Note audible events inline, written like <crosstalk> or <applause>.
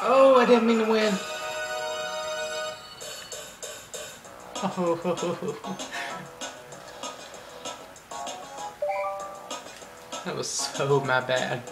Oh, I didn't mean to win. Oh. <laughs> That was so my bad.